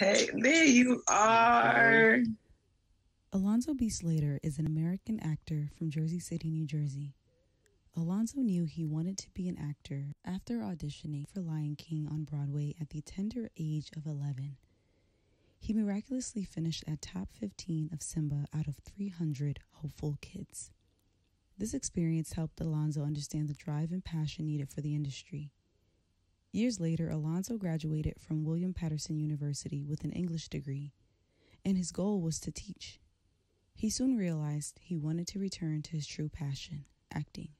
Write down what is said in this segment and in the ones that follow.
Hey, there you are. Alonzo B. Slater is an American actor from Jersey City, New Jersey. Alonzo knew he wanted to be an actor after auditioning for Lion King on Broadway at the tender age of 11. He miraculously finished at top 15 of Simba out of 300 hopeful kids. This experience helped Alonzo understand the drive and passion needed for the industry. Years later, Alonzo graduated from William Paterson University with an English degree, and his goal was to teach. He soon realized he wanted to return to his true passion, acting.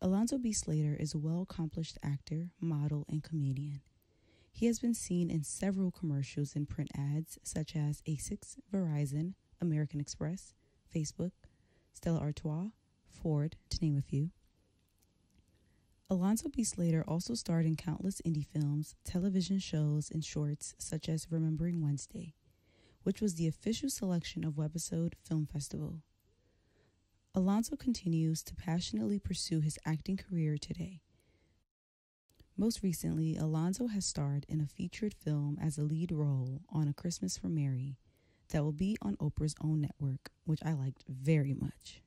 Alonzo B. Slater is a well accomplished actor, model, and comedian. He has been seen in several commercials and print ads such as ASICS, Verizon, American Express, Facebook, Stella Artois, Ford, to name a few. Alonzo B. Slater also starred in countless indie films, television shows, and shorts such as Remembering Wednesday, which was the official selection of Webisode Film Festival. Alonzo continues to passionately pursue his acting career today. Most recently, Alonzo has starred in a featured film as a lead role on A Christmas for Mary that will be on Oprah's own network, which I liked very much.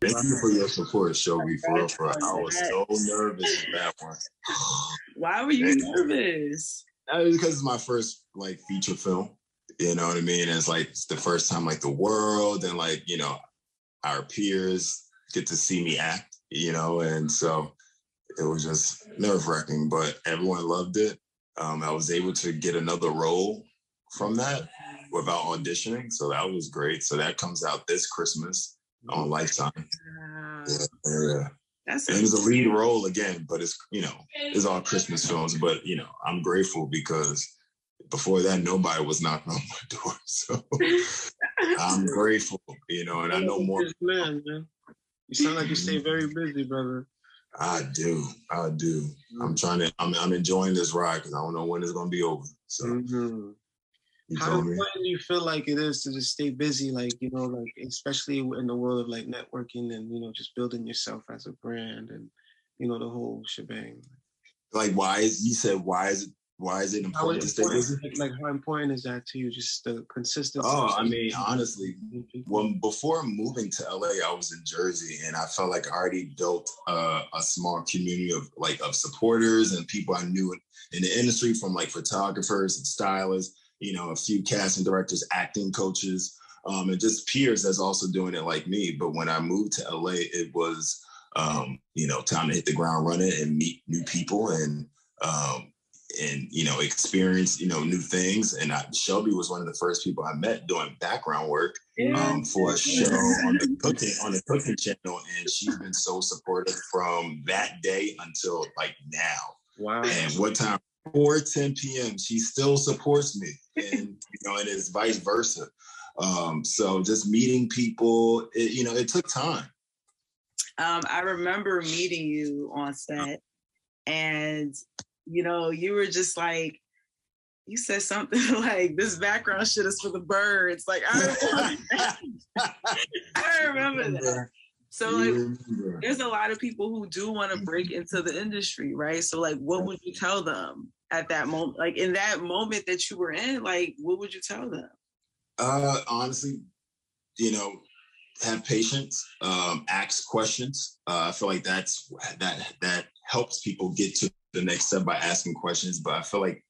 Thank you for your support, Shelby. For real, for. I was so nervous in that one. Why were you nervous? That was because it's my first like feature film. You know what I mean? it's like it's the first time like the world and like, you know, our peers get to see me act, you know, and so it was just nerve wracking, but everyone loved it. Um, I was able to get another role from that without auditioning. So that was great. So that comes out this Christmas on Lifetime. Wow. Yeah, yeah. That's and it's a lead role again, but it's you know it's all Christmas films. But you know I'm grateful because before that nobody was knocking on my door, so I'm grateful. You know, and I know more. Man, man. You sound like you stay very busy, brother. I do, I do. Mm-hmm. I'm trying to. I'm, I'm enjoying this ride because I don't know when it's gonna be over. So mm-hmm. How important do you feel like it is to just stay busy, like you know, like especially in the world of like networking and you know just building yourself as a brand and you know the whole shebang. Like why is you said why is it why is it important to stay busy? Like how important is that to you? Just the consistency. Oh, I mean, honestly, when before moving to LA, I was in Jersey, and I felt like I already built uh, a small community of like of supporters and people I knew in, in the industry, from like photographers and stylists you know, a few casting directors, acting coaches, um, and just peers that's also doing it like me. But when I moved to LA, it was, um, you know, time to hit the ground running and meet new people and, um, and you know, experience you know new things. And I, Shelby was one of the first people I met doing background work um, for a show on the cooking on the cooking channel, and she's been so supportive from that day until like now. Wow! And what time 4 10 p.m. She still supports me, and you know, and it's vice versa. Um, so just meeting people, it, you know, it took time. Um, I remember meeting you on set, and you know, you were just like, you said something like, "This background shit is for the birds." Like I remember, I remember that. So like there's a lot of people who do want to break into the industry, right? So like what would you tell them at that moment? Like in that moment that you were in, like what would you tell them? Uh honestly, you know, have patience, um, ask questions. Uh, I feel like that's that that helps people get to the next step by asking questions. But I feel like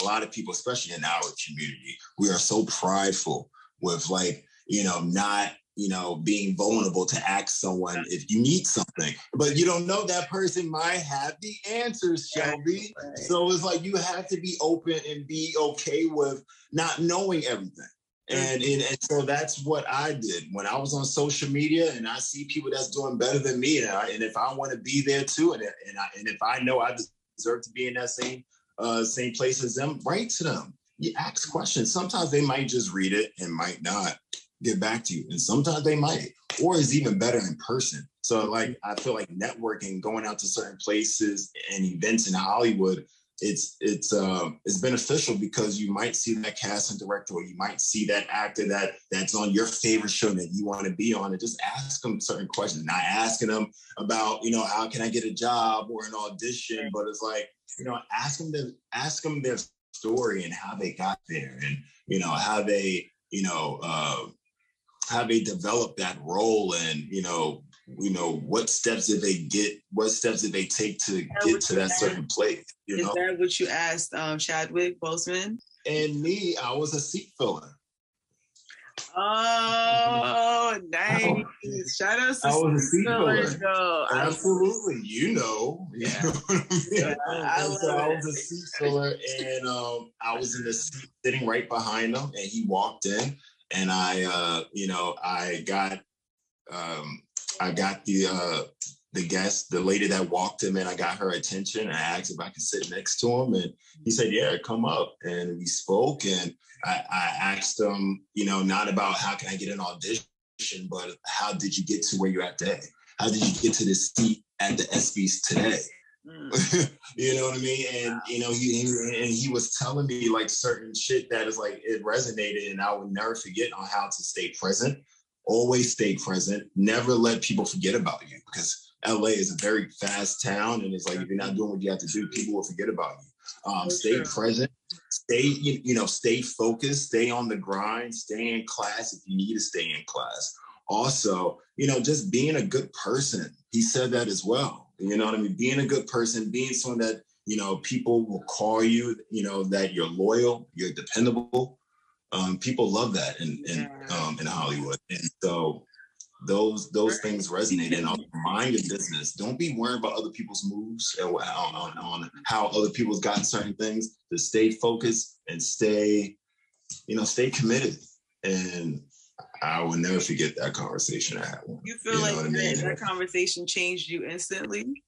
a lot of people, especially in our community, we are so prideful with like, you know, not you know, being vulnerable to ask someone if you need something, but you don't know that person might have the answers, Shelby. Right. So it's like you have to be open and be okay with not knowing everything. And, and, and so that's what I did when I was on social media and I see people that's doing better than me. And, I, and if I want to be there too, and, and, I, and if I know I deserve to be in that same uh, same place as them, write to them. You ask questions. Sometimes they might just read it and might not get back to you. And sometimes they might, or it's even better in person. So like I feel like networking, going out to certain places and events in Hollywood, it's it's uh it's beneficial because you might see that casting director or you might see that actor that that's on your favorite show that you want to be on and just ask them certain questions not asking them about you know how can i get a job or an audition but it's like you know ask them to ask them their story and how they got there and you know how they you know uh, how they developed that role and you know you know what steps did they get what steps did they take to get to that certain place you is know that what you asked um, chadwick boseman and me i was a seat filler Oh, nice! Shout out to I was a seat filler. filler. though. I- Absolutely, you know. You Yeah. know I mean? Yeah, I so I was a seat filler, and um, I was in the seat sitting right behind him, and he walked in, and I, uh, you know, I got, um, I got the uh, the guest, the lady that walked him in. I got her attention. I asked if I could sit next to him, and he said, "Yeah, come up." And we spoke, and I, I asked him, you know, not about how can I get an audition, but how did you get to where you're at today? How did you get to this seat at the SBs today? Mm. you know what I mean? And you know, he and he was telling me like certain shit that is like it resonated, and I would never forget on how to stay present. Always stay present. Never let people forget about you because LA is a very fast town, and it's like if you're not doing what you have to do, people will forget about you. Um, stay sure. present. Stay, you, you know, stay focused. Stay on the grind. Stay in class if you need to stay in class. Also, you know, just being a good person. He said that as well. You know what I mean? Being a good person, being someone that you know people will call you. You know that you're loyal, you're dependable. Um, people love that in in Yeah. um, in Hollywood, and so those those things resonate. And also mind your business. Don't be worried about other people's moves and on, on, on how other people's gotten certain things. To stay focused and stay, you know, stay committed. And I will never forget that conversation I had. You feel You like what I that, mean? that conversation changed you instantly?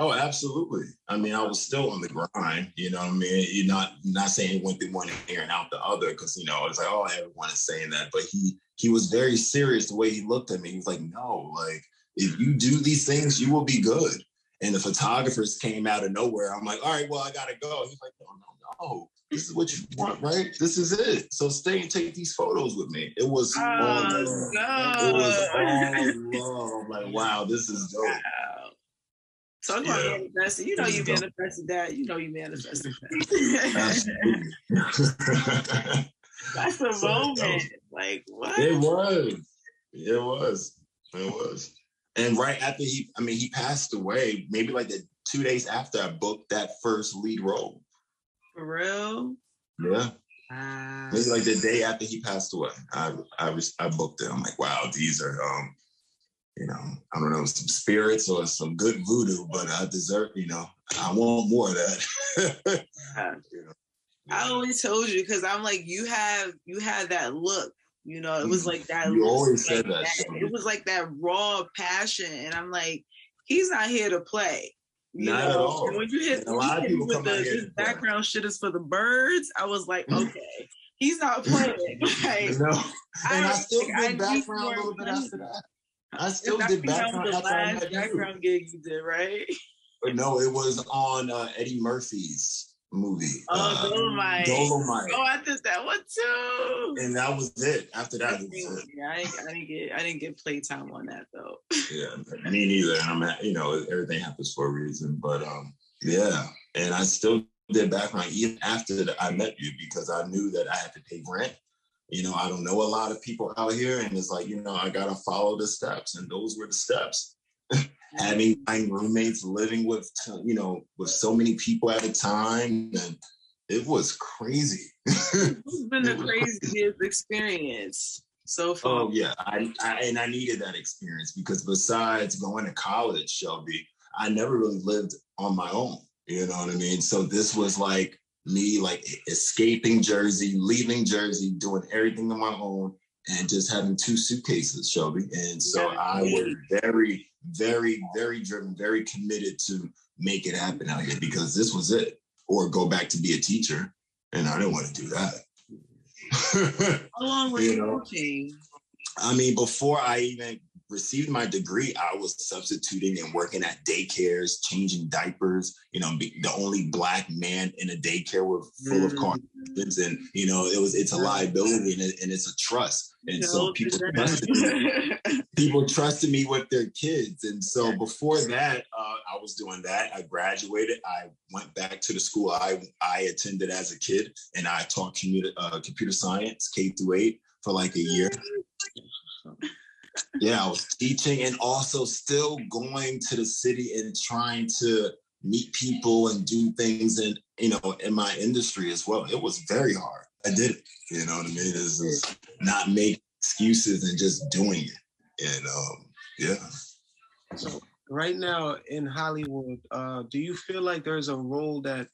Oh, absolutely. I mean, I was still on the grind. You know what I mean? You're not not saying went through one ear and out the other because you know it's like, oh, everyone is saying that, but he he was very serious the way he looked at me. He was like, no, like if you do these things, you will be good. And the photographers came out of nowhere. I'm like, all right, well, I gotta go. He's like, no, no, no. This is what you want, right? This is it. So stay and take these photos with me. It was ah, all love. Oh, It was all love. Like, wow, this is dope. Wow. Talk about Yeah. manifesting. You know you manifested that. You know you manifested that. That's a So, moment. Like what? it was. It was. It was. And right after he, I mean, he passed away, maybe like the two days after I booked that first lead role. For real? Yeah. Wow. Maybe like the day after he passed away. I I, was, I booked it. I'm like, wow, these are um, you know, I don't know, some spirits or some good voodoo, but I deserve, you know, I want more of that. Yeah. You know? I always told you because I'm like you have you had that look. You know, it was like that. Mm-hmm. You always like said that, Shelby. It was like that raw passion, and I'm like, he's not here to play. You Not at know, all. when you hit, a lot of people with the this background shit is for the birds. I was like, okay, he's not playing. like, No. And I, I- still I did need background a little bit after that. I still did think that was background the after I last background gig you did, right? But no, it was on uh, Eddie Murphy's movie. Oh, uh, Dolomite. Dolomite. Oh, I did that one too. And that was it. After that, it was it. Yeah, I didn't, I didn't get I didn't get playtime on that though. Yeah, me neither. And I'm, at, you know, everything happens for a reason. But um, yeah, and I still did background even after that I met you because I knew that I had to pay rent. You know, I don't know a lot of people out here, and it's like you know, I gotta follow the steps, and those were the steps. Having nine roommates, living with you know, with so many people at a time, and it was crazy. it's been the craziest experience so far? Oh yeah, I, I and I needed that experience because besides going to college, Shelby, I never really lived on my own. You know what I mean? So this was like me like escaping Jersey, leaving Jersey, doing everything on my own, and just having two suitcases, Shelby. And so I was very, very, very driven, very committed to make it happen out here because this was it, or go back to be a teacher, and I didn't want to do that. How long were You you know. coaching? I mean, before I even received my degree, I was substituting and working at daycares, changing diapers. You know, the only black man in a daycare were full of Caucasians, and you know, it was it's a liability and, it, and it's a trust. And so people trusted me. people trusted me with their kids. And so before that, uh, I was doing that. I graduated. I went back to the school I I attended as a kid, and I taught computer uh, computer science K through eight for like a year yeah, I was teaching and also still going to the city and trying to meet people and do things and you know in my industry as well. It was very hard. I did it. You know what I mean? It's just not make excuses and just doing it. And um, yeah. So right now in Hollywood, uh, do you feel like there's a role that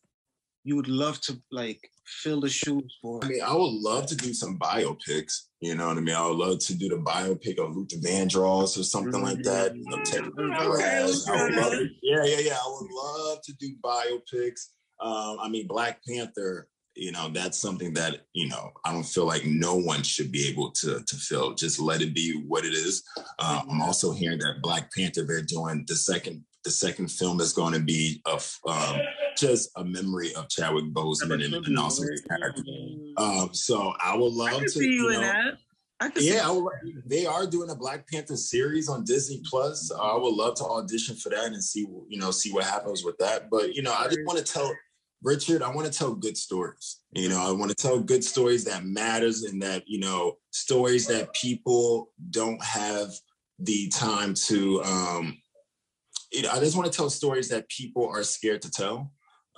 you would love to like fill the shoes for? I mean, I would love to do some biopics. You know what I mean? I would love to do the biopic of Luther Vandross or something mm-hmm. like that. You know, Ted okay, yeah, yeah, yeah. I would love to do biopics. Um, I mean, Black Panther. You know, that's something that you know I don't feel like no one should be able to to fill. Just let it be what it is. Uh, I'm also hearing that Black Panther they're doing the second the second film is going to be of um, just a memory of Chadwick Boseman and, and also his character. Um, so I would love to see you, you know, in that. I yeah, I would, they are doing a Black Panther series on Disney Plus. Uh, I would love to audition for that and see you know see what happens with that. But you know, I just want to tell Richard, I want to tell good stories. You know, I want to tell good stories that matters and that you know stories that people don't have the time to um, you know, I just want to tell stories that people are scared to tell.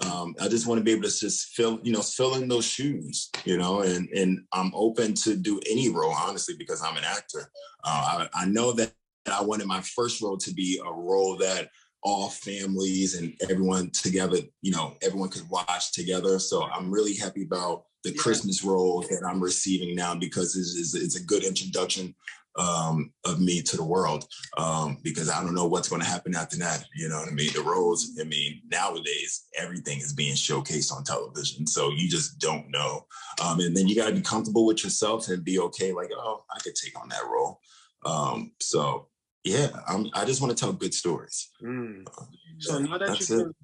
Um, I just want to be able to just fill, you know, fill in those shoes, you know, and and I'm open to do any role, honestly, because I'm an actor. Uh, I, I know that I wanted my first role to be a role that all families and everyone together, you know, everyone could watch together. So I'm really happy about the. Christmas role that I'm receiving now because it's, it's, it's a good introduction um, of me to the world um, because I don't know what's going to happen after that. You know what I mean? The roles, I mean, nowadays, everything is being showcased on television. So you just don't know. Um, and then you got to be comfortable with yourself and be okay, like, oh, I could take on that role. Um, so, yeah, I'm, i just want to tell good stories. Mm. Uh, so now that you've been,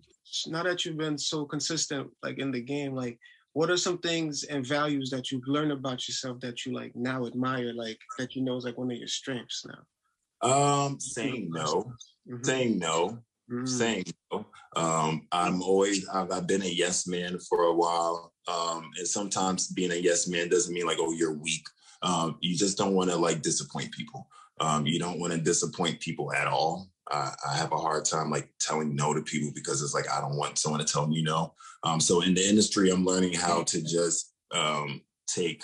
now that you've been so consistent, like in the game, like what are some things and values that you've learned about yourself that you like now admire, like that you know is like one of your strengths now? Um, saying no, mm-hmm. saying no, mm-hmm. saying no. Um, I'm always I've, I've, been a yes man for a while, um, and sometimes being a yes man doesn't mean like oh you're weak. Um, you just don't want to like disappoint people. Um, you don't want to disappoint people at all. I, I have a hard time like telling no to people because it's like I don't want someone to tell me no. Um, so in the industry, I'm learning how to just um, take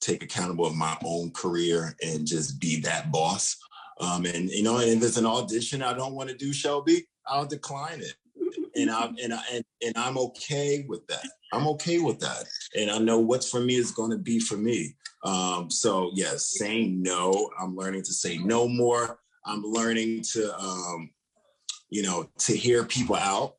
take accountable of my own career and just be that boss. Um, and you know, and if there's an audition I don't want to do, Shelby, I'll decline it. And I'm and I and, and I'm okay with that. I'm okay with that. And I know what's for me is going to be for me. Um, so yes, saying no, I'm learning to say no more. I'm learning to um, you know, to hear people out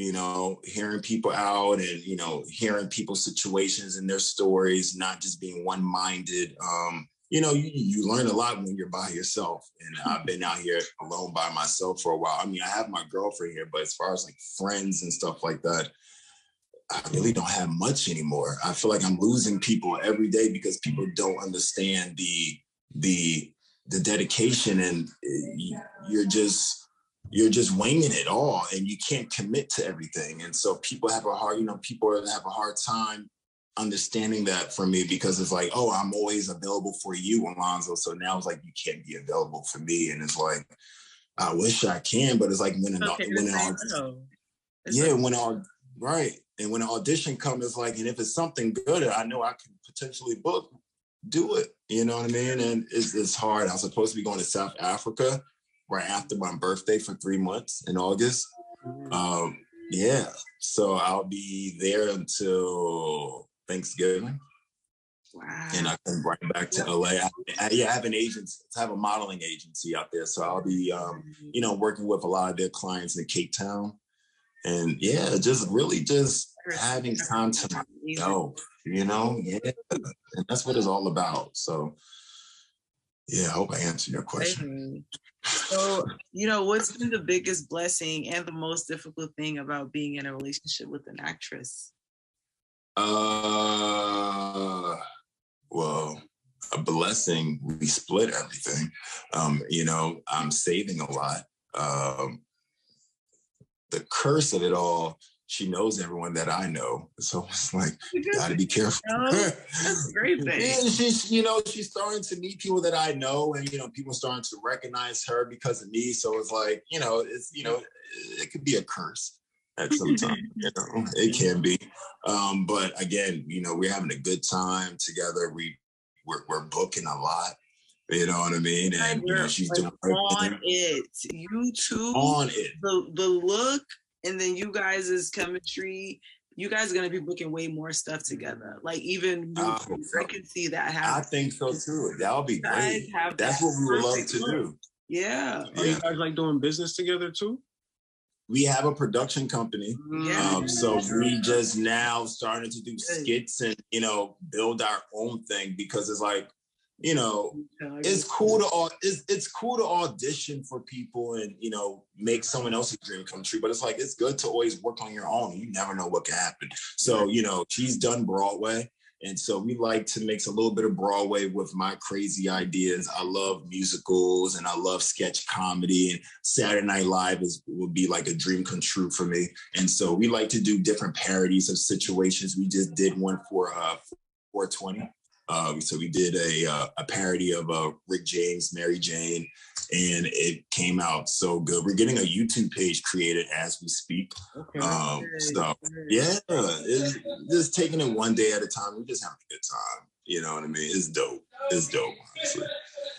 you know, hearing people out and, you know, hearing people's situations and their stories, not just being one minded. Um, you know, you, you learn a lot when you're by yourself. And I've been out here alone by myself for a while. I mean, I have my girlfriend here, but as far as like friends and stuff like that, I really don't have much anymore. I feel like I'm losing people every day because people don't understand the the the dedication and eh, you're just you're just winging it all and you can't commit to everything. And so people have a hard, you know, people have a hard time understanding that for me because it's like, oh, I'm always available for you, Alonzo. So now it's like you can't be available for me. And it's like, I wish I can, but it's like when an, okay, when an yeah, like- when all right. And when an audition comes, it's like, and if it's something good, I know I can potentially book, do it. You know what I mean? And it's, it's hard. I was supposed to be going to South Africa right after my birthday for three months in August. Mm. Um, yeah, so I'll be there until Thanksgiving. Wow. And I come right back to LA. I, I, yeah, I have an agency. I have a modeling agency out there, so I'll be, um, you know, working with a lot of their clients in Cape Town, and yeah, just really just having time to myself. You know, yeah, and that's what it's all about. So, yeah, I hope I answered your question. So, you know, what's been the biggest blessing and the most difficult thing about being in a relationship with an actress? Uh, well, a blessing. We split everything. Um, you know, I'm saving a lot. Um, the curse of it all she knows everyone that I know. So it's like, gotta be careful. that's a great thing. yeah, she's, you know, she's starting to meet people that I know and, you know, people starting to recognize her because of me. So it's like, you know, it's, you know, it could be a curse at some time, you know, it can be. Um, but again, you know, we're having a good time together. We, we're, we're booking a lot. You know what I mean? And you know, she's like doing on it. You too. On it. The the look and then you guys' is chemistry you guys are going to be booking way more stuff together. Like even uh, I can see that happening. I think so too. That'll be great. That's that what we would love to look. do. Yeah. Are you guys like doing business together too? We have a production company. Yeah. Um, so we just now starting to do skits and you know build our own thing because it's like you know, it's cool to it's it's cool to audition for people and you know make someone else's dream come true. But it's like it's good to always work on your own. You never know what can happen. So you know, she's done Broadway, and so we like to mix a little bit of Broadway with my crazy ideas. I love musicals and I love sketch comedy, and Saturday Night Live is would be like a dream come true for me. And so we like to do different parodies of situations. We just did one for uh 420 um, so we did a uh, a parody of uh, Rick James, Mary Jane, and it came out so good. We're getting a YouTube page created as we speak. Okay. Um, so yeah, it's just taking it one day at a time. We're just having a good time. You know what I mean? It's dope. It's dope. Honestly.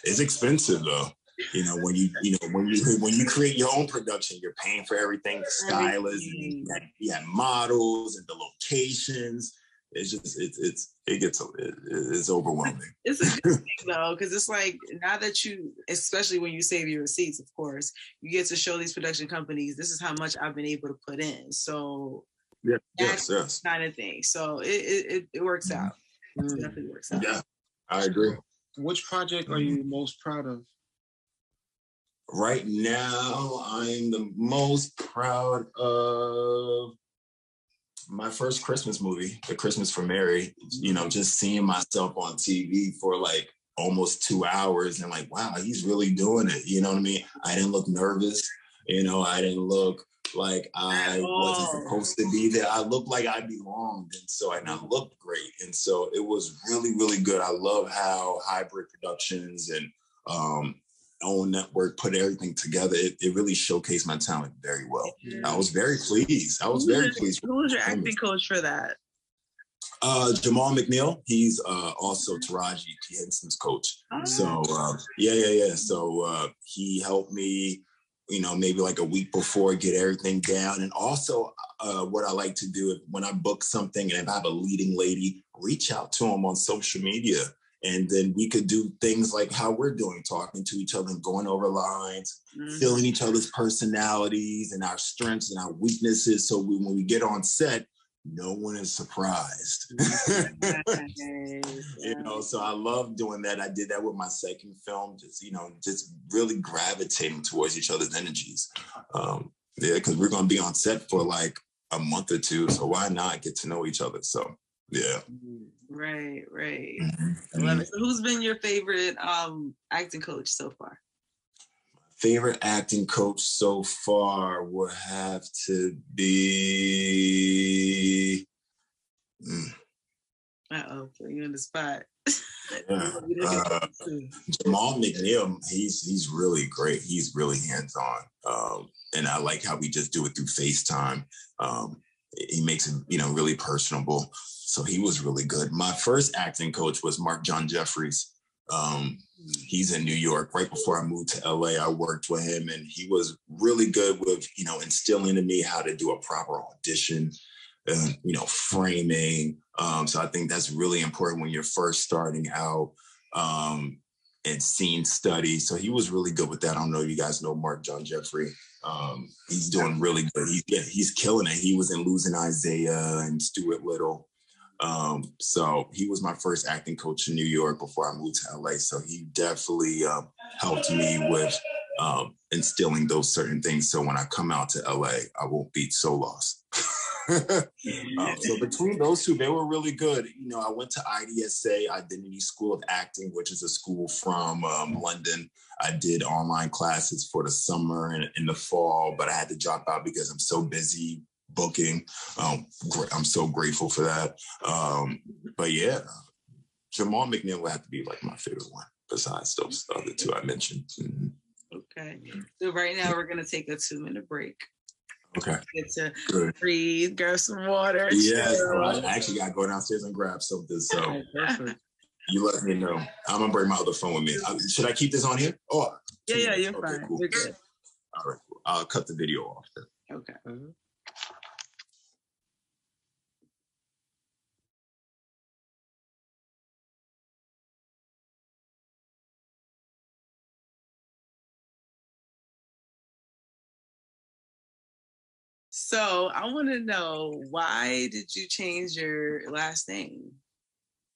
It's expensive though. You know when you you know when you when you create your own production, you're paying for everything, the stylists, and you had, you had models and the locations it's just it's it's it gets it, it's overwhelming. it's a good thing though, because it's like now that you, especially when you save your receipts, of course, you get to show these production companies this is how much I've been able to put in. So yeah, yes, yes, kind of thing. So it it, it works mm-hmm. out. It mm-hmm. definitely works out. Yeah, I agree. Which project are you most proud of? Right now, I'm the most proud of my first Christmas movie, The Christmas for Mary, you know, just seeing myself on TV for like almost two hours and like, wow, he's really doing it. You know what I mean? I didn't look nervous. You know, I didn't look like I wasn't supposed to be there. I looked like I belonged. And so and I looked great. And so it was really, really good. I love how hybrid productions and um, own network, put everything together. It, it really showcased my talent very well. Yeah. I was very pleased. I was who very was, pleased. Who was your acting coach for that? Uh, Jamal McNeil. He's uh, also Taraji P. Henson's coach. Oh. So uh, yeah, yeah, yeah. So uh, he helped me, you know, maybe like a week before get everything down. And also, uh, what I like to do when I book something and if I have a leading lady, reach out to them on social media and then we could do things like how we're doing talking to each other and going over lines mm-hmm. feeling each other's personalities and our strengths and our weaknesses. So we, when we get on set no one is surprised. You know so i love doing that. I did that with my second film just you know just really gravitating towards each other's energies. Um yeah because we're going to be on set for like a month or two so why not get to know each other? So yeah. Mm-hmm. Right, right. Mm-hmm. I love it. So who's been your favorite um acting coach so far? Favorite acting coach so far would have to be. Mm. Uh oh, you in the spot. Yeah. Uh, Jamal McNeil, he's he's really great. He's really hands on, um, and I like how we just do it through FaceTime. Um, he makes it, you know, really personable. So he was really good. My first acting coach was Marc John Jefferies. Um, he's in New York. Right before I moved to LA, I worked with him, and he was really good with you know instilling in me how to do a proper audition, and you know framing. Um, so I think that's really important when you're first starting out. Um, and scene study. So he was really good with that. I don't know if you guys know Marc John Jeffrey. Um, he's doing really good. He's he's killing it. He was in Losing Isaiah and Stuart Little. Um, so he was my first acting coach in New York before I moved to LA. So he definitely um, helped me with um, instilling those certain things. So when I come out to LA, I won't be so lost. um, so between those two, they were really good. You know, I went to IDSA, Identity School of Acting, which is a school from um, London. I did online classes for the summer and in the fall, but I had to drop out because I'm so busy booking. Um, I'm so grateful for that. Um, but yeah, Jamal McNeil would have to be like my favorite one besides those other two I mentioned. Mm-hmm. Okay. So right now we're gonna take a two minute break. Okay. Get to Good. breathe, grab some water. Yeah, so I actually gotta go downstairs and grab something. So you let me know. I'm gonna bring my other phone with me. Uh, should I keep this on here? Oh, yeah, yeah, you're okay, fine. Cool. You're good. All right, cool. I'll cut the video off. Then. Okay. Mm-hmm. So I want to know why did you change your last name?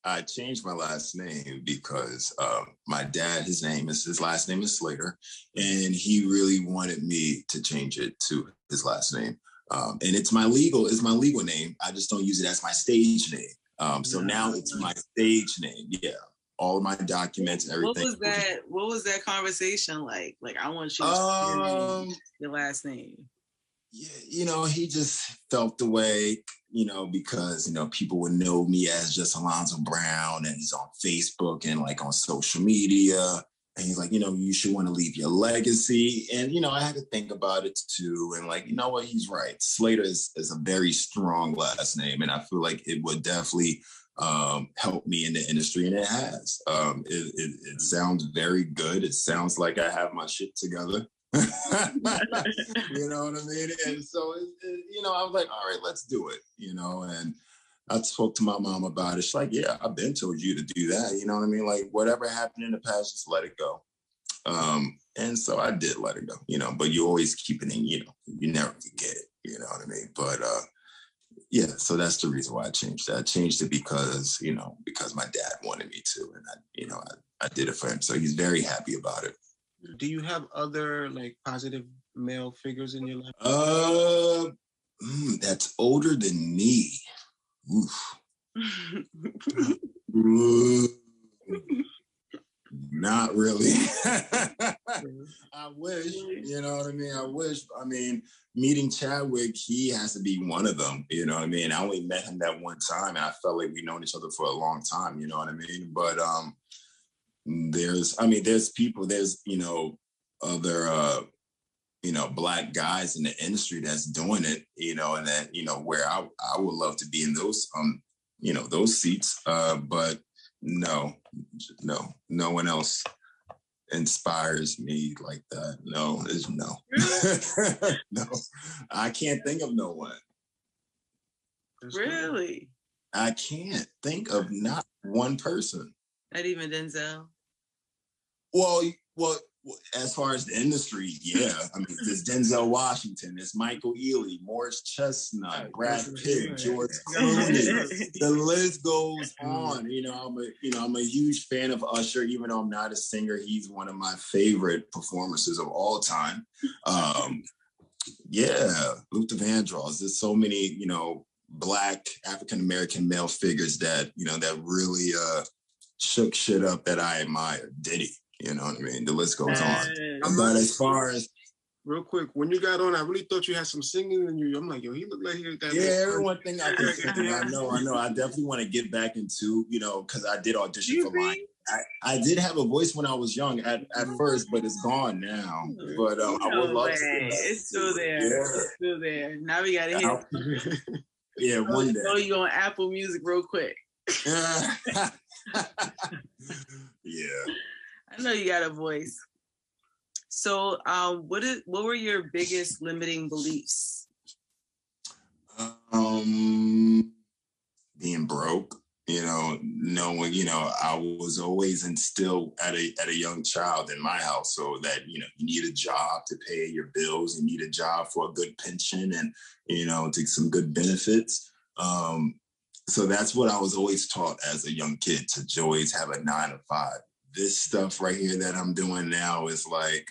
I changed my last name because um, my dad, his name is his last name is Slater, and he really wanted me to change it to his last name. Um, and it's my legal, it's my legal name. I just don't use it as my stage name. Um, so now it's my stage name. Yeah, all of my documents, and everything. What was that? What was that conversation like? Like, I want you to um, your last name you know, he just felt the way, you know, because, you know, people would know me as just Alonzo Brown and he's on Facebook and like on social media. And he's like, you know, you should want to leave your legacy. And, you know, I had to think about it too. And like, you know what, he's right. Slater is, is a very strong last name. And I feel like it would definitely um, help me in the industry. And it has. Um, it, it, it sounds very good. It sounds like I have my shit together. you know what I mean? And so, it, it, you know, I was like, all right, let's do it, you know, and I spoke to my mom about it. She's like, yeah, I've been told you to do that. You know what I mean? Like whatever happened in the past, just let it go. Um, and so I did let it go, you know, but you always keep it in, you know, you never forget it, you know what I mean? But uh yeah, so that's the reason why I changed that. I changed it because, you know, because my dad wanted me to, and I, you know, I, I did it for him. So he's very happy about it do you have other like positive male figures in your life? Uh, mm, that's older than me. Not really. I wish, you know what I mean? I wish. I mean, meeting Chadwick, he has to be one of them, you know what I mean? I only met him that one time and I felt like we known each other for a long time, you know what I mean? But um there's i mean there's people there's you know other uh you know black guys in the industry that's doing it you know and that you know where i i would love to be in those um you know those seats uh but no no no one else inspires me like that. No there's no. No i can't think of no one. Really? I can't think of not one person. Not even denzel well, well, as far as the industry, yeah. I mean, there's Denzel Washington, there's Michael Ealy, Morris Chestnut, Brad Pitt, George Clooney. the list goes on. You know, I'm a you know I'm a huge fan of Usher, even though I'm not a singer. He's one of my favorite performances of all time. Um, yeah, Luther Vandross. There's so many you know black African American male figures that you know that really uh, shook shit up that I admire. Diddy. You know what I mean? The list goes on. But as far as real quick, when you got on, I really thought you had some singing in you. I'm like, yo, he looked like he was that. Yeah, everyone think I can sing. I know, I know. I definitely want to get back into, you know, because I did audition for Lion. I, I did have a voice when I was young at, at mm-hmm. first, but it's gone now. But um, I would love way. to. It's still there. Yeah. It's still there. Now we got to hit. yeah, one day. Throw you on Apple Music real quick. yeah. I know you got a voice. So, um, what is what were your biggest limiting beliefs? Um, being broke. You know, knowing you know, I was always instilled at a at a young child in my household that you know you need a job to pay your bills, you need a job for a good pension, and you know, to some good benefits. Um, so that's what I was always taught as a young kid to always have a nine to five. This stuff right here that I'm doing now is like,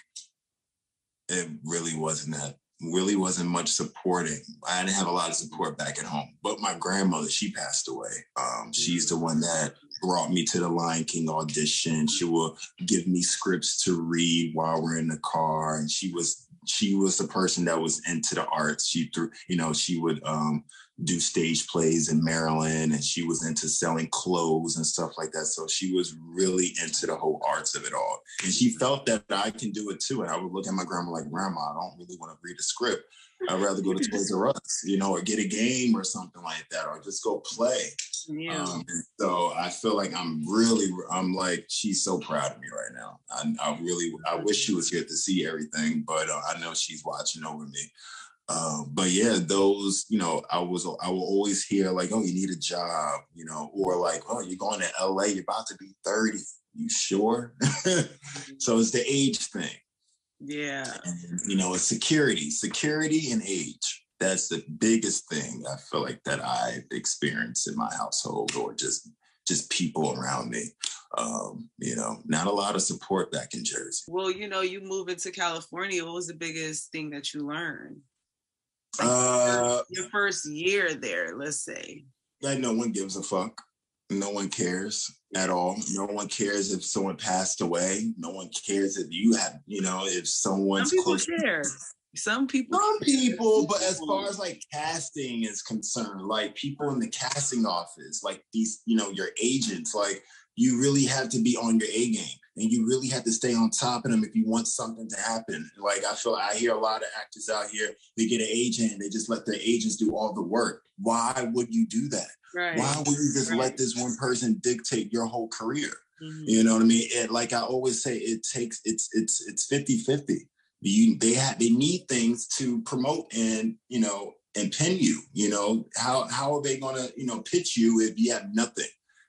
it really wasn't that, really wasn't much supporting. I didn't have a lot of support back at home. But my grandmother, she passed away. Um, she's the one that brought me to the Lion King audition. She will give me scripts to read while we're in the car. And she was she was the person that was into the arts. She threw, you know, she would um do stage plays in Maryland and she was into selling clothes and stuff like that. So she was really into the whole arts of it all. And she felt that I can do it too. And I would look at my grandma like, Grandma, I don't really want to read a script. I'd rather go to Toys R Us, you know, or get a game or something like that, or just go play. Yeah. Um, so I feel like I'm really, I'm like, she's so proud of me right now. I, I really, I wish she was here to see everything, but uh, I know she's watching over me. Um, but yeah, those, you know, I was, I will always hear like, oh, you need a job, you know, or like, oh, you're going to LA, you're about to be 30. You sure? so it's the age thing. Yeah. And, you know, it's security, security and age. That's the biggest thing I feel like that I've experienced in my household or just just people around me. Um, you know, not a lot of support back in Jersey. Well, you know, you move into California. What was the biggest thing that you learned? Uh, your first year there, let's say. That no one gives a fuck. No one cares at all. No one cares if someone passed away. No one cares if you have, you know, if someone's Some close. care. Some people. Some people, but as far as like casting is concerned, like people in the casting office, like these, you know, your agents, like you really have to be on your A game and you really have to stay on top of them if you want something to happen. Like I feel I hear a lot of actors out here, they get an agent and they just let their agents do all the work. Why would you do that? Right. Why would you just right. let this one person dictate your whole career? Mm-hmm. You know what I mean? Like I always say, it takes it's it's it's 50-50. You they have they need things to promote and you know and pin you. You know, how how are they gonna, you know, pitch you if you have nothing?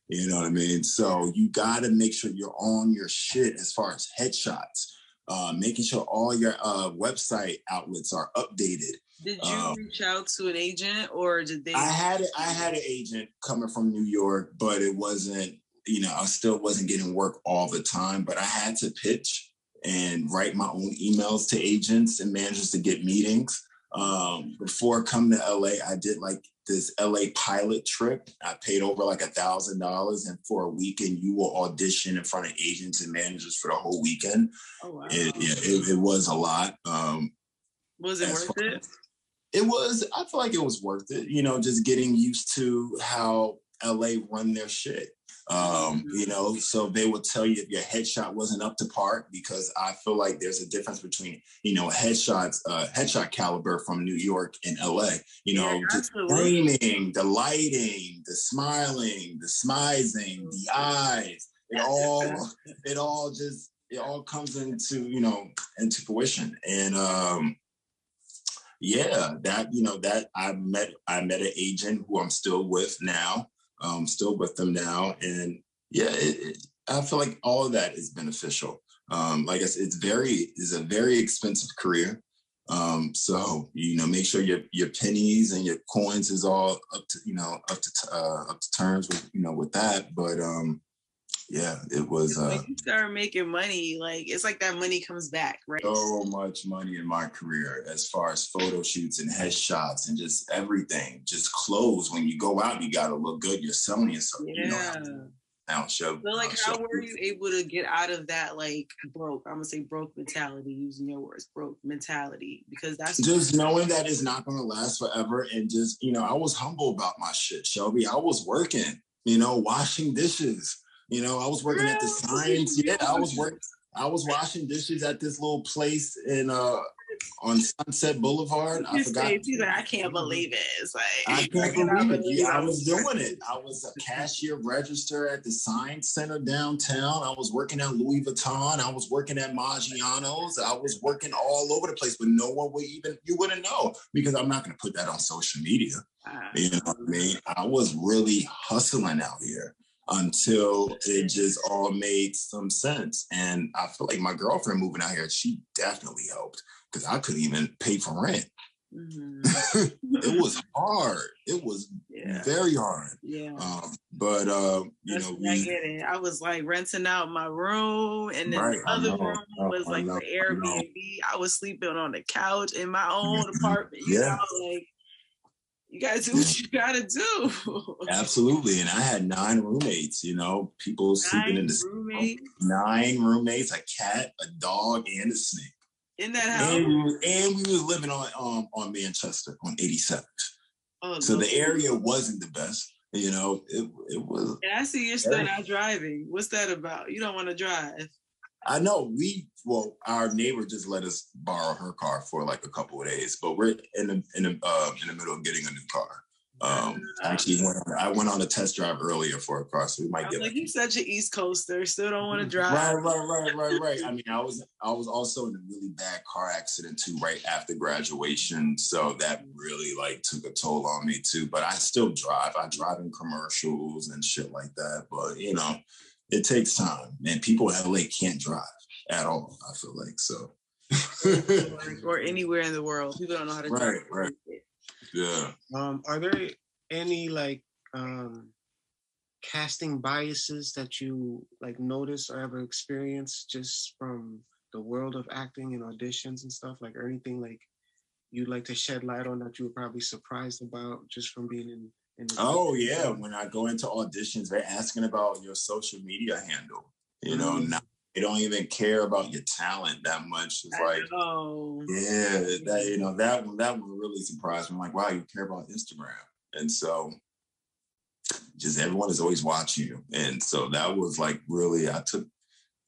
You know what I mean? So you got to make sure you're on your shit as far as headshots, uh, making sure all your uh, website outlets are updated. Did you um, reach out to an agent or did they? I had I had an agent coming from New York, but it wasn't. You know, I still wasn't getting work all the time, but I had to pitch and write my own emails to agents and managers to get meetings. Um, before coming to LA, I did like this LA pilot trip. I paid over like a thousand dollars, and for a weekend, you will audition in front of agents and managers for the whole weekend. Oh wow! It, yeah, it, it was a lot. Um, was it worth it? It was. I feel like it was worth it. You know, just getting used to how LA run their shit. Um, you mm-hmm. know, so they will tell you if your headshot wasn't up to par because I feel like there's a difference between, you know, headshots, uh, headshot caliber from New York and LA. You know, yeah, just framing, the lighting, the smiling, the smizing, the eyes. It all, it all just, it all comes into, you know, into fruition. And um, yeah, that, you know, that I met, I met an agent who I'm still with now um, still with them now. And yeah, it, it, I feel like all of that is beneficial. Um, like I said, it's very is a very expensive career. Um, so you know, make sure your your pennies and your coins is all up to you know up to uh, up to terms with you know with that. But um, yeah, it was. Uh, when you start making money, like it's like that money comes back, right? So much money in my career, as far as photo shoots and headshots and just everything. Just clothes. When you go out, you got to look good. You're selling yourself. Yeah. You know, now show. So, like, how were you able to get out of that, like, broke? I'm gonna say broke mentality, using your words, broke mentality, because that's just knowing that it's not gonna last forever, and just you know, I was humble about my shit, Shelby. I was working, you know, washing dishes you know, I was working at the science. Yeah, I was working. I was washing dishes at this little place in uh on Sunset Boulevard. I forgot. He's like, I can't believe it. It's like I can't believe it. Yeah, I was doing it. I was a cashier register at the Science Center downtown. I was working at Louis Vuitton. I was working at Maggiano's. I was working all over the place, but no one would even you wouldn't know because I'm not going to put that on social media. Uh, you know what I mean? I was really hustling out here until it just all made some sense. And I feel like my girlfriend moving out here, she definitely helped because I couldn't even pay for rent. Mm-hmm. it was hard. It was yeah. very hard. Yeah. Um, but uh, you That's know, we, I get it. I was like renting out my room, and then right, the other room was like the Airbnb. I, I, was sleeping on the couch in my own mm-hmm. apartment. You yeah. know, like you gotta do what you gotta do. Absolutely. And I had nine roommates, you know, people nine sleeping in the roommates. nine roommates, a cat, a dog, and a snake in that house. And we, were, and we was living on um on Manchester on 87th. Oh, so the area wasn't the best. You know, it it was. And I see you're still not driving. What's that about? You don't want to drive. I know we well, our neighbor just let us borrow her car for like a couple of days, but we're in the in the uh, in the middle of getting a new car. Um, actually, went on, I went on a test drive earlier for a car, so we might get. Like you're such an East Coaster, still don't want to drive. Right, right, right, right, right. I mean, I was I was also in a really bad car accident too, right after graduation, so that really like took a toll on me too. But I still drive. I drive in commercials and shit like that. But you know, it takes time, and people in LA can't drive at all. I feel like so. or anywhere in the world, people don't know how to drive. Right, right. Yeah. Um, are there any like um casting biases that you like notice or ever experience just from the world of acting and auditions and stuff like or anything like you'd like to shed light on that you were probably surprised about just from being in, in oh yeah when i go into auditions they're asking about your social media handle you know mm-hmm. they don't even care about your talent that much. It's like, oh, yeah, that you know that one that one really surprised me. I'm like, wow, you care about Instagram, and so just everyone is always watching you, and so that was like really, I took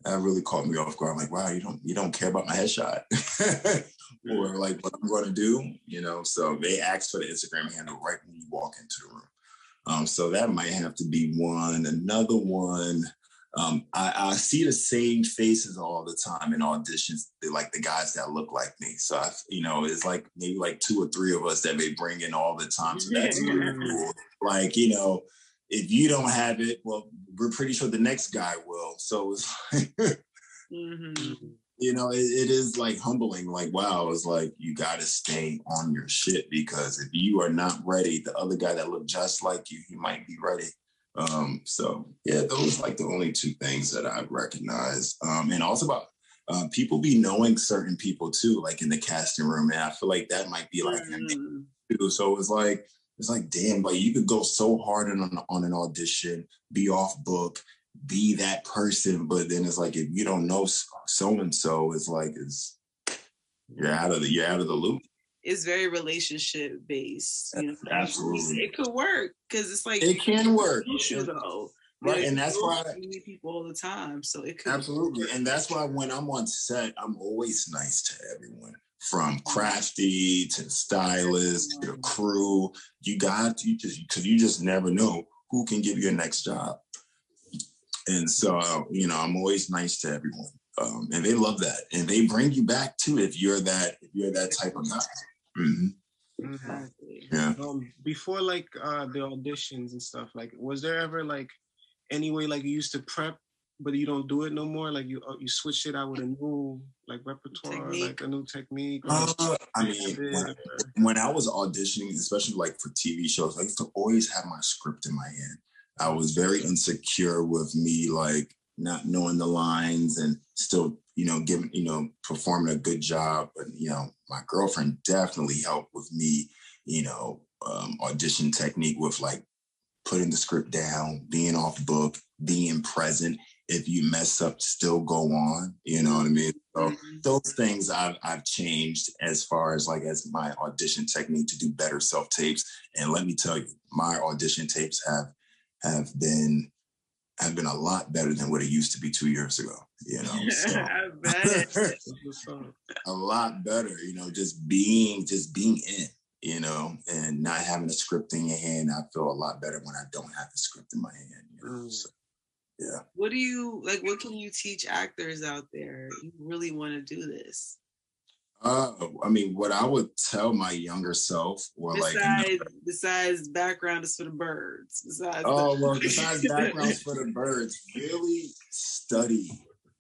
that really caught me off guard. I'm like, wow, you don't you don't care about my headshot. or like what I'm going to do, you know. So they ask for the Instagram handle right when you walk into the room. Um, so that might have to be one. Another one, um, I, I, see the same faces all the time in auditions. Like the guys that look like me. So I, you know, it's like maybe like two or three of us that they bring in all the time. So that's really cool. Like you know, if you don't have it, well, we're pretty sure the next guy will. So it's like, mm-hmm. You know, it, it is like humbling. Like wow, it's like you got to stay on your shit because if you are not ready, the other guy that looked just like you, he might be ready. Um, so yeah, those like the only two things that I recognize. Um, and also about uh, people be knowing certain people too, like in the casting room. And I feel like that might be like mm. too. So it's like it's like damn, like you could go so hard on on an audition, be off book, be that person, but then it's like if you don't know so and so, it's like it's you're out of the you're out of the loop it's very relationship based. You know, absolutely, it could work because it's like it can work. Issue though, right? And that's why I meet people all the time, so it could absolutely. Work. And that's why when I'm on set, I'm always nice to everyone, from mm-hmm. crafty to stylist to crew. You got you just because you just never know who can give you your next job. And so, you know, I'm always nice to everyone. Um, and they love that, and they bring you back too if you're that if you're that type of guy. Mm-hmm. Mm-hmm. Yeah. Um, before like uh, the auditions and stuff, like was there ever like any way like you used to prep, but you don't do it no more? Like you uh, you switch it out with a new like repertoire, technique. like a new technique. Uh, I mean, when, when I was auditioning, especially like for TV shows, I used to always have my script in my hand. I was very insecure with me like not knowing the lines and still, you know, giving, you know, performing a good job. But, you know, my girlfriend definitely helped with me, you know, um, audition technique with like putting the script down, being off book, being present. If you mess up, still go on. You know what I mean? So mm-hmm. those things I've I've changed as far as like as my audition technique to do better self tapes. And let me tell you, my audition tapes have have been have been a lot better than what it used to be two years ago. You know, so, a lot better. You know, just being just being in. You know, and not having a script in your hand. I feel a lot better when I don't have the script in my hand. You know, mm. so, yeah. What do you like? What can you teach actors out there? You really want to do this? Uh, I mean, what I would tell my younger self, or besides, like, you know, besides background is for the birds. Besides, oh the- well, besides backgrounds for the birds, really study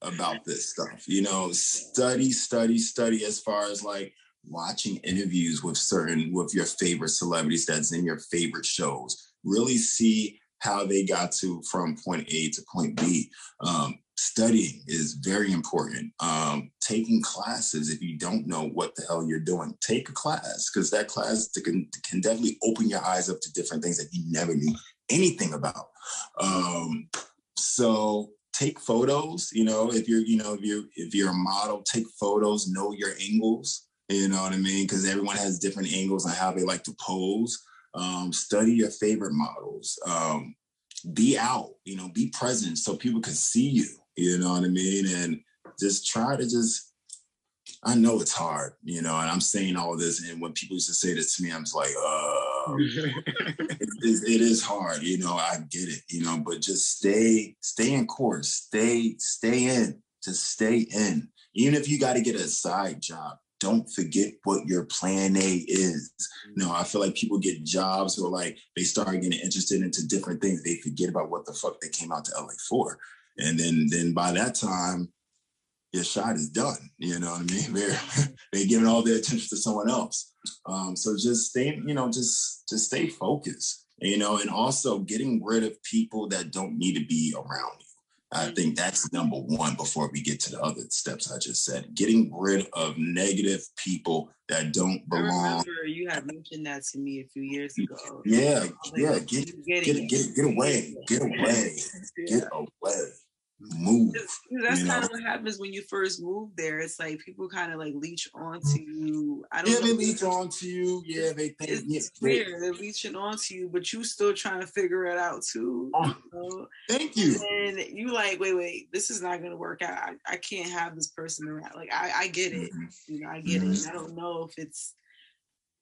about this stuff. You know, study, study, study. As far as like watching interviews with certain with your favorite celebrities that's in your favorite shows. Really see how they got to from point A to point B. Um, studying is very important. Um, taking classes, if you don't know what the hell you're doing, take a class because that class can, can definitely open your eyes up to different things that you never knew anything about. Um, so take photos. You know, if you're, you know, if you're if you're a model, take photos. Know your angles. You know what I mean? Because everyone has different angles on how they like to pose. Um, study your favorite models. Um, be out. You know, be present so people can see you. You know what I mean? And just try to just I know it's hard, you know, and I'm saying all this, and when people used to say this to me, I'm just like, uh, it, it, is hard, you know. I get it, you know, but just stay, stay in course, stay, stay in, just stay in. Even if you got to get a side job, don't forget what your plan A is. You know, I feel like people get jobs or like they start getting interested into different things. They forget about what the fuck they came out to LA for. And then then by that time, your shot is done. You know what I mean? They're they're giving all their attention to someone else. Um, so just stay, you know, just just stay focused. You know, and also getting rid of people that don't need to be around you. I think that's number one before we get to the other steps I just said. Getting rid of negative people that don't belong. I you had mentioned that to me a few years ago. Yeah, yeah. Get, get, get, get away. Get away. Get away move. That's kind of what happens when you first move there. It's like people kind of like leech onto you. I don't yeah, know. they leech onto you. Yeah, they think it's yeah, weird. They, are leeching onto you, but you still trying to figure it out too. Oh, you know? Thank you. And you like, wait, wait, this is not gonna work out. I, I can't have this person around. Like I, I get it. Mm-hmm. You know, I get mm-hmm. it. I don't know if it's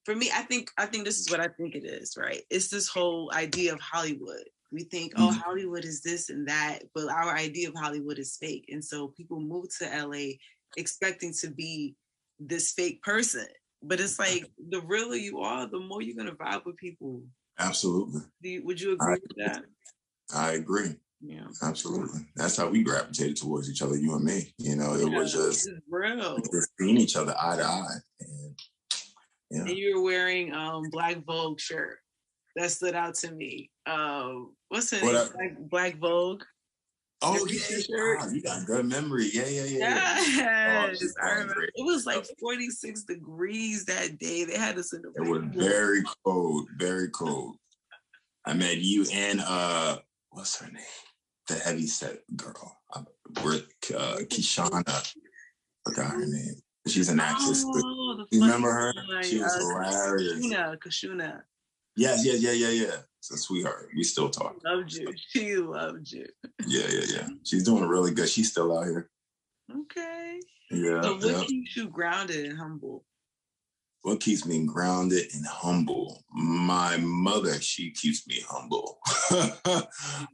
for me. I think I think this is what I think it is. Right? It's this whole idea of Hollywood we think, oh, mm-hmm. Hollywood is this and that, but our idea of Hollywood is fake. And so people move to LA expecting to be this fake person. But it's like the realer you are, the more you're gonna vibe with people. Absolutely. You, would you agree I, with that? I agree. Yeah. Absolutely. That's how we gravitated towards each other, you and me. You know, it yeah, was just real. Just seeing each other eye to eye. And, yeah. and you were wearing um Black Vogue shirt that stood out to me. Um, what's it? Black, Black Vogue. Oh yeah, wow, you got good memory. Yeah, yeah, yeah. Yes, oh, I remember. It was like 46 degrees that day. They had us in the. It was very cold, very cold. I met you and uh, what's her name? The heavy set girl. We're uh, Kishana. Forgot her name. She's an actress. Oh, you remember her? She was uh, hilarious. Kashuna, Kashuna. Yes, yeah, yeah, yeah, yeah. It's a sweetheart. We still talk. Loved you. She loved you. Yeah, yeah, yeah. She's doing really good. She's still out here. Okay. Yeah. So what yeah. keeps you grounded and humble? What keeps me grounded and humble? My mother, she keeps me humble.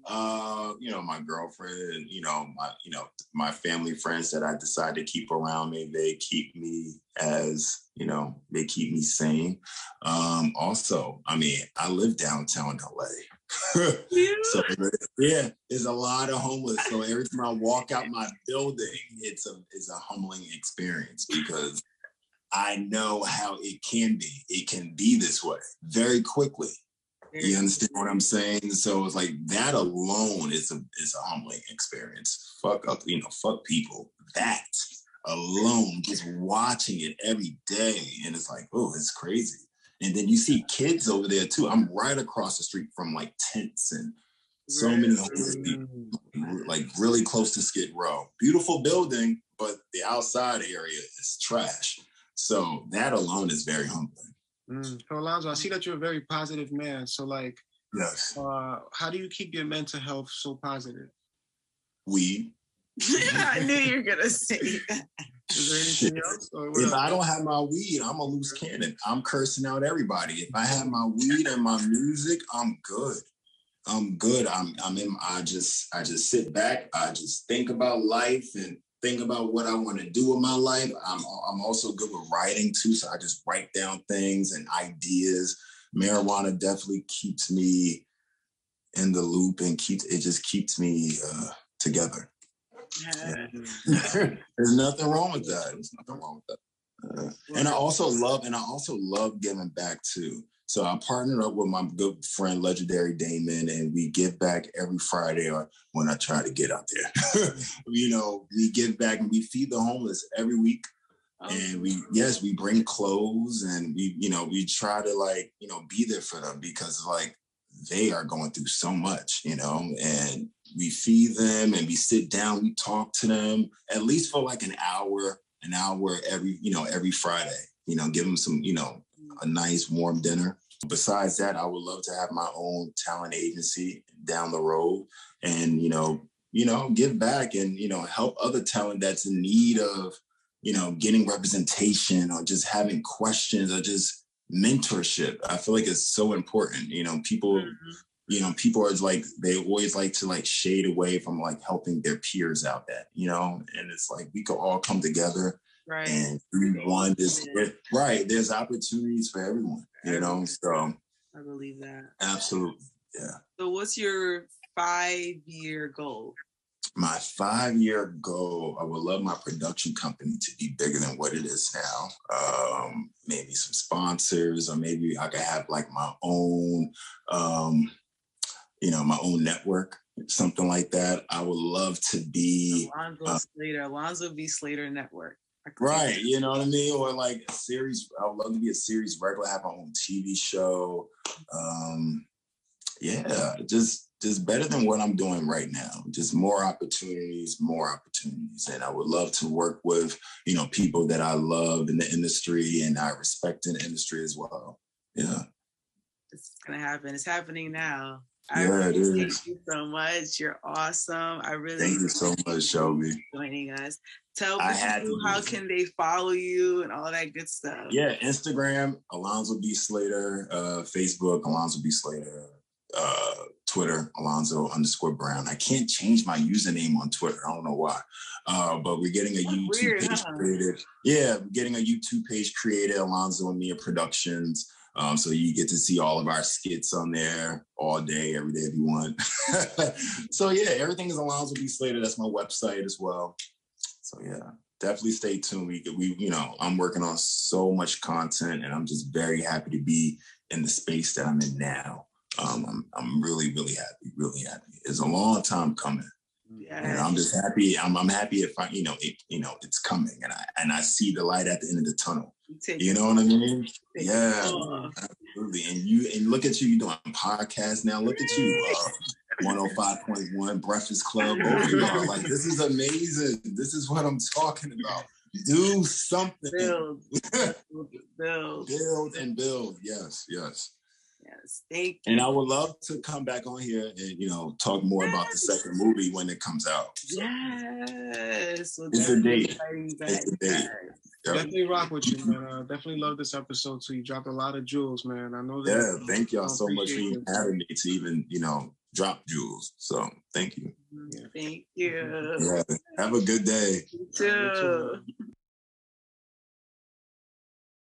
uh, you know, my girlfriend, you know, my, you know, my family friends that I decide to keep around me, they keep me as, you know, they keep me sane. Um, also, I mean, I live downtown LA. so yeah, there's a lot of homeless. So every time I walk out my building, it's a it's a humbling experience because I know how it can be. It can be this way very quickly. You understand what I'm saying? So it's like that alone is a is a humbling experience. Fuck up, you know, fuck people. That alone, just watching it every day, and it's like, oh, it's crazy. And then you see kids over there too. I'm right across the street from like tents and so many homeless people, mm. like really close to Skid Row. Beautiful building, but the outside area is trash. So that alone is very humbling. Mm. So Alonzo, I see that you're a very positive man. So like, yes. Uh, how do you keep your mental health so positive? Weed. I knew you were gonna say that. Is there anything else? If I don't have my weed, I'm a loose cannon. I'm cursing out everybody. If I have my weed and my music, I'm good. I'm good. I'm I'm in I just I just sit back, I just think about life and think about what I want to do with my life. I'm I'm also good with writing too, so I just write down things and ideas. Marijuana definitely keeps me in the loop and keeps it just keeps me uh, together. Yeah. There's nothing wrong with that. There's nothing wrong with that. Uh, and I also love, and I also love giving back too. So I partnered up with my good friend Legendary Damon, and we give back every Friday or when I try to get out there. you know, we give back and we feed the homeless every week. Oh. And we yes, we bring clothes and we, you know, we try to like, you know, be there for them because like they are going through so much, you know, and we feed them and we sit down, we talk to them at least for like an hour, an hour every, you know, every Friday, you know, give them some, you know, a nice warm dinner. Besides that, I would love to have my own talent agency down the road and, you know, you know, give back and, you know, help other talent that's in need of, you know, getting representation or just having questions or just mentorship. I feel like it's so important. You know, people, mm-hmm. you know, people are like they always like to like shade away from like helping their peers out that, you know, and it's like we could all come together right. and one is right. There's opportunities for everyone, you know. So I believe that. Absolutely. Yeah. So what's your five year goal? My five year goal, I would love my production company to be bigger than what it is now. Um, maybe some sponsors, or maybe I could have like my own, um, you know, my own network something like that. I would love to be Alonzo uh, Slater, Alonzo B. Slater Network. Right, you know what I mean? Or like a series. I would love to be a series regular, have my own TV show. Um, yeah, just just better than what I'm doing right now. Just more opportunities, more opportunities. And I would love to work with, you know, people that I love in the industry and I respect in the industry as well. Yeah. It's gonna happen. It's happening now. I yeah, really thank you so much. You're awesome. I really thank you so much, Shelby. Joining us. Tell people how can they follow you and all that good stuff. Yeah, Instagram, Alonzo B. Slater, uh, Facebook, Alonzo B. Slater, uh, Twitter, Alonzo underscore Brown. I can't change my username on Twitter. I don't know why. Uh, but we're getting a That's YouTube weird, page huh? created. Yeah, getting a YouTube page created, Alonzo and Mia Productions. Um, so you get to see all of our skits on there all day, every day if you want. so yeah, everything is Alonzo B. Slater. That's my website as well. So yeah, definitely stay tuned. We we you know I'm working on so much content, and I'm just very happy to be in the space that I'm in now. Um, I'm I'm really really happy, really happy. It's a long time coming. Yeah. And I'm just happy. I'm, I'm happy if I, you know, it, you know, it's coming, and I and I see the light at the end of the tunnel. You know what I mean? Yeah, absolutely. And you and look at you, you doing podcasts now. Look at you, uh, 105.1 Breakfast Club. Oh, like this is amazing. This is what I'm talking about. Do something. Build, build, build, and build. Yes, yes. Yes, thank you. And I would love to come back on here and you know talk more yes. about the second movie when it comes out. So. Yes, so it's a date. It's a date. Yep. Definitely rock with you, man. Uh, definitely love this episode too. You dropped a lot of jewels, man. I know that. Yeah, thank y'all so much for having me to even you know drop jewels. So thank you. Mm-hmm. Thank you. Yeah. Have a good day. You too.